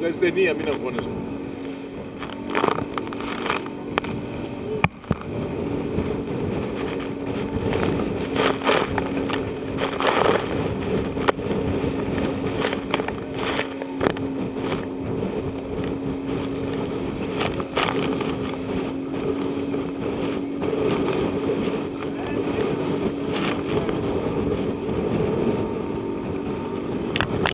Gazdeninha, mina, bwana.